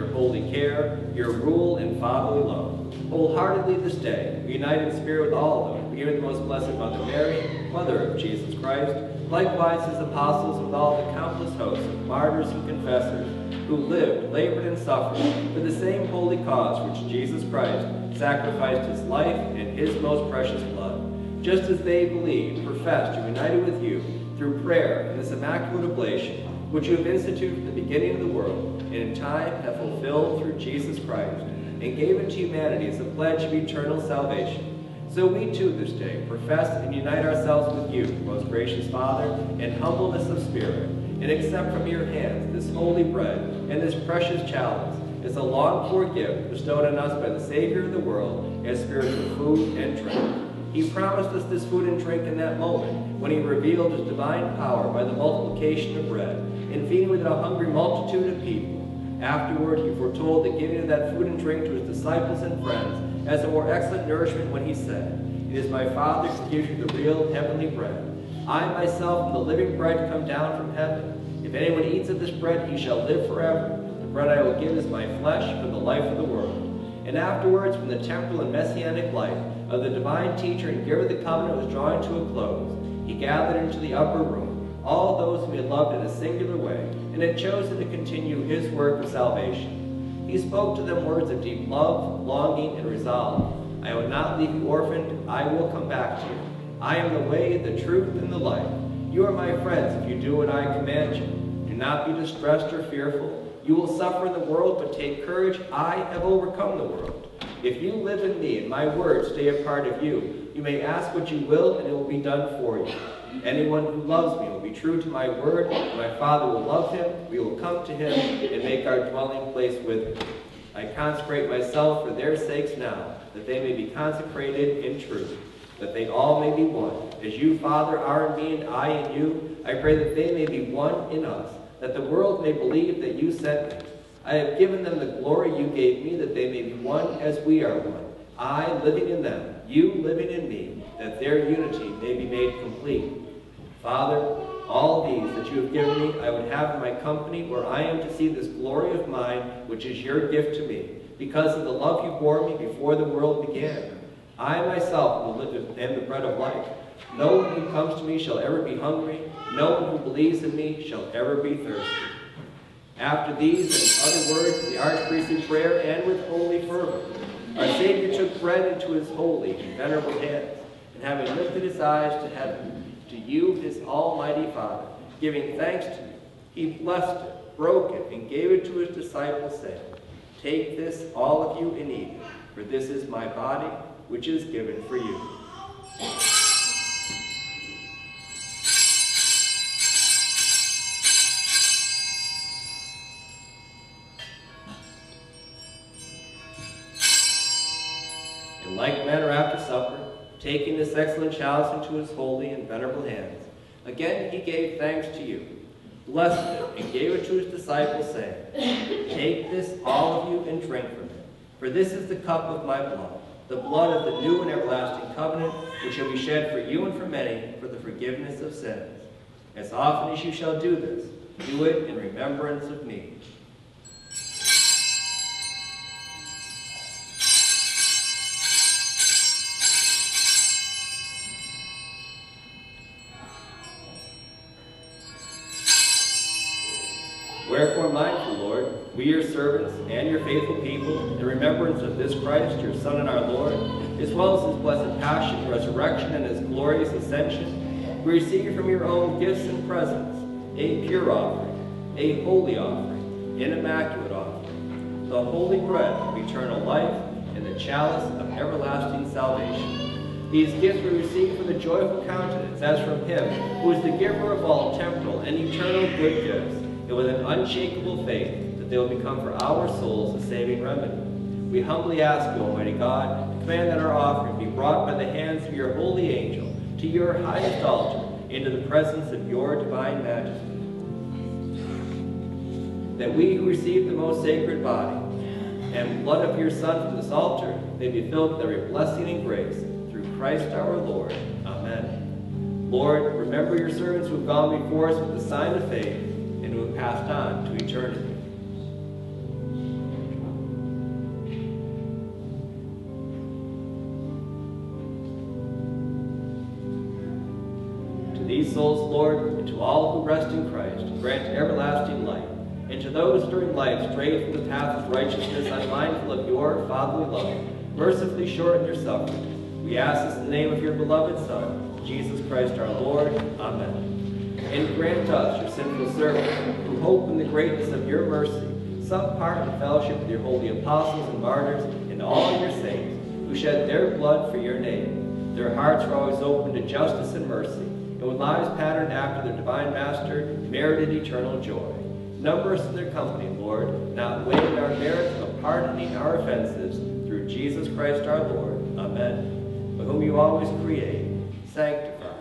Your holy care, your rule and fatherly love. Wholeheartedly this day, unite in spirit with all of them, with the most blessed Mother Mary, Mother of Jesus Christ, likewise his apostles with all the countless hosts of martyrs and confessors, who lived, labored, and suffered for the same holy cause which Jesus Christ sacrificed his life and his most precious blood. Just as they believed, professed, united with you through prayer and this immaculate oblation, which you have instituted from the beginning of the world, and in time have fulfilled through Jesus Christ, and gave it to humanity as a pledge of eternal salvation. So we too this day profess and unite ourselves with you, most gracious Father, in humbleness of spirit, and accept from your hands this holy bread and this precious chalice as a longed-for gift bestowed on us by the Savior of the world as spiritual food and drink. He promised us this food and drink in that moment when he revealed his divine power by the multiplication of bread and feeding with it a hungry multitude of people. Afterward, he foretold the giving of that food and drink to his disciples and friends as a more excellent nourishment when he said, It is my Father who gives you the real heavenly bread. I myself am the living bread come down from heaven. If anyone eats of this bread, he shall live forever. The bread I will give is my flesh for the life of the world. And afterwards, when the temporal and messianic life of the divine teacher and giver of the covenant was drawing to a close, he gathered into the upper room all those whom he had loved in a singular way and had chosen to continue his work of salvation. He spoke to them words of deep love, longing, and resolve. I will not leave you orphaned, I will come back to you. I am the way, the truth, and the life. You are my friends if you do what I command you. Do not be distressed or fearful. You will suffer in the world, but take courage. I have overcome the world. If you live in me and my words stay a part of you, you may ask what you will, and it will be done for you. Anyone who loves me will be true to my word, and my Father will love him. We will come to him and make our dwelling place with him. I consecrate myself for their sakes now, that they may be consecrated in truth, that they all may be one. As you, Father, are in me and I in you, I pray that they may be one in us, that the world may believe that you sent me. I have given them the glory you gave me, that they may be one as we are one. I living in them, you living in me, that their unity may be made complete. Father, all these that you have given me, I would have in my company, where I am to see this glory of mine, which is your gift to me, because of the love you bore me before the world began. I myself will live am the bread of life. No one who comes to me shall ever be hungry. No one who believes in me shall ever be thirsty. After these and other words of the in prayer and with holy fervor, our Savior took bread into his holy and venerable hands, and having lifted his eyes to heaven, to you, his almighty Father, giving thanks to you, he blessed it, broke it, and gave it to his disciples, saying, Take this, all of you, and eat for this is my body, which is given for you. Like manner after supper, taking this excellent chalice into his holy and venerable hands, again he gave thanks to you, blessed it, and gave it to his disciples, saying, Take this, all of you, and drink from it. For this is the cup of my blood, the blood of the new and everlasting covenant, which shall be shed for you and for many for the forgiveness of sins. As often as you shall do this, do it in remembrance of me. Servants and your faithful people, in remembrance of this Christ, your Son and our Lord, as well as his blessed passion, resurrection, and his glorious ascension, we receive from your own gifts and presents a pure offering, a holy offering, an immaculate offering, the holy bread of eternal life, and the chalice of everlasting salvation. These gifts we receive with a joyful countenance, as from him who is the giver of all temporal and eternal good gifts, and with an unshakable faith they will become for our souls a saving remedy. We humbly ask you, Almighty God, to command that our offering be brought by the hands of your holy angel to your highest altar, into the presence of your divine majesty. That we who receive the most sacred body and blood of your Son from this altar may be filled with every blessing and grace through Christ our Lord. Amen. Lord, remember your servants who have gone before us with the sign of faith and who have passed on to eternity. Souls, Lord, and to all who rest in Christ, grant everlasting life. And to those during life strayed from the path of righteousness, unmindful of your fatherly love, mercifully shorten their suffering. We ask this in the name of your beloved Son, Jesus Christ our Lord. Amen. And grant us, your sinful servants, who hope in the greatness of your mercy, some part in fellowship with your holy apostles and martyrs, and all your saints, who shed their blood for your name. Their hearts are always open to justice and mercy, and with lives patterned after their divine master, merited eternal joy. Number us in their company, Lord, not weighing our merits, but pardoning our offenses, through Jesus Christ our Lord. Amen. By whom you always create, sanctify,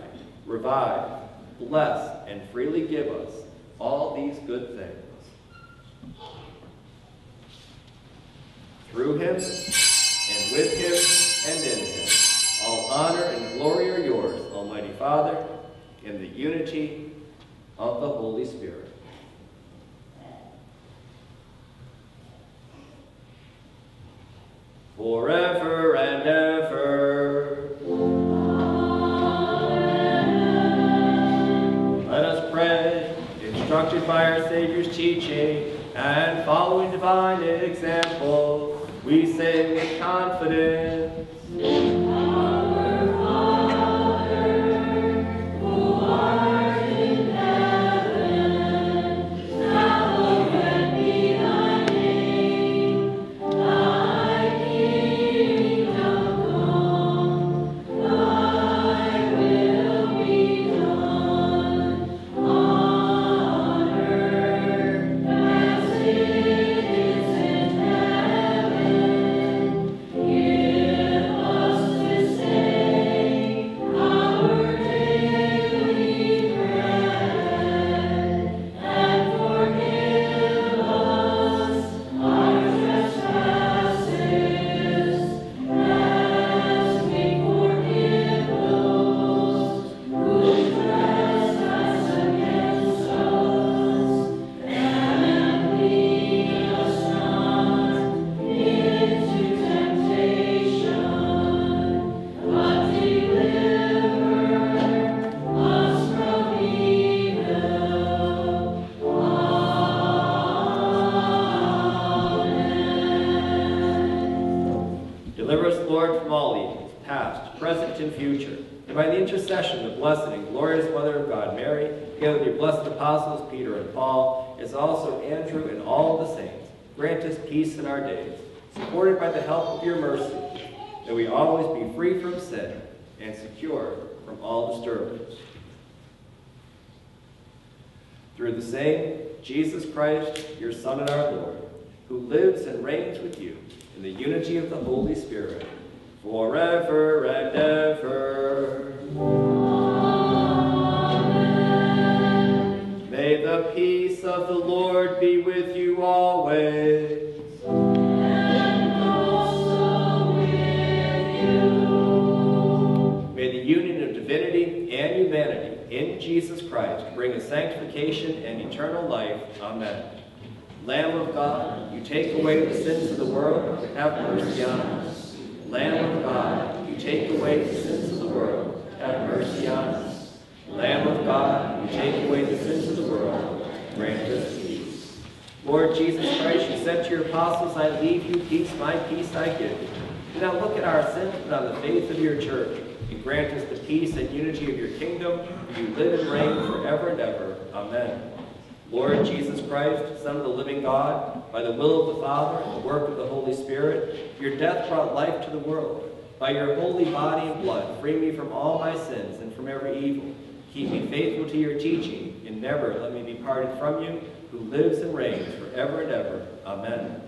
revive, bless, and freely give us all these good things. Through him, and with him, and in him, all honor and glory are yours, Almighty Father, in the unity of the Holy Spirit. Jesus Christ bring us sanctification and eternal life. Amen. Lamb of God, you take away the sins of the world, have mercy on us. Lamb of God, you take away the sins of the world, have mercy on us. Lamb of God, you take away the sins of the world, grant us peace. Lord Jesus Christ, you said to your apostles, I leave you peace, my peace I give you. Do not look at our sins, but uh, on the faith of your church, and grant us the peace and unity of your kingdom, you live and reign forever and ever. Amen. Lord Jesus Christ, Son of the living God, by the will of the Father and the work of the Holy Spirit, your death brought life to the world. By your holy body and blood, free me from all my sins and from every evil. Keep me faithful to your teaching, and never let me be parted from you, who lives and reigns forever and ever. Amen.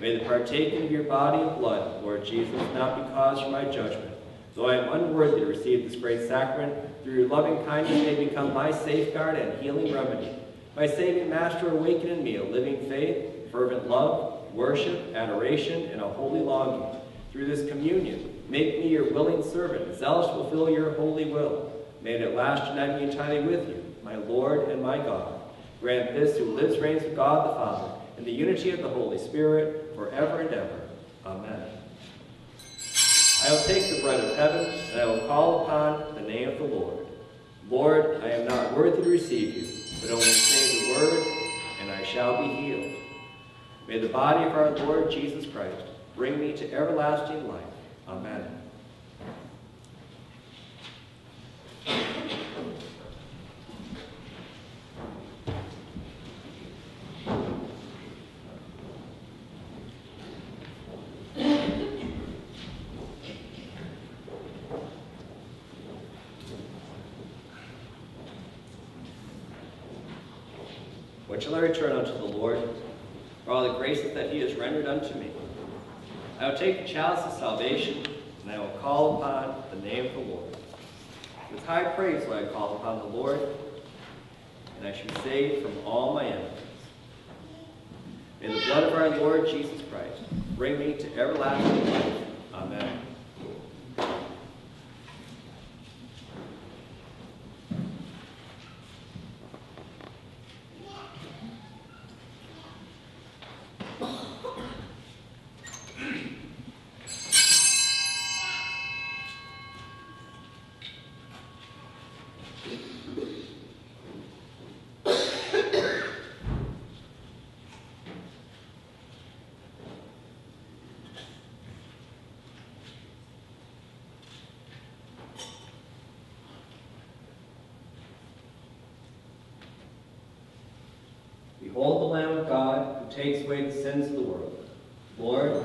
May the partaking of your body and blood, Lord Jesus, not be cause for my judgment. Though I am unworthy to receive this great sacrament, through your loving kindness may become my safeguard and healing remedy. My saving Master, awaken in me a living faith, fervent love, worship, adoration, and a holy longing. Through this communion, make me your willing servant, zealous to fulfill your holy will. May it last unite me entirely with you, my Lord and my God. Grant this who lives, reigns with God the Father, in the unity of the Holy Spirit, forever and ever. Amen. I will take the bread of heaven, and I will call upon the name of the Lord. Lord, I am not worthy to receive you, but only say the word, and I shall be healed. May the body of our Lord Jesus Christ bring me to everlasting life. Amen. What shall I return unto the Lord for all the graces that he has rendered unto me? Chalice of salvation, and I will call upon the name of the Lord. With high praise will I call upon the Lord, and I shall be saved from all my enemies. May the blood of our Lord Jesus Christ bring me to everlasting life. Amen. Behold the Lamb of God who takes away the sins of the world. Lord,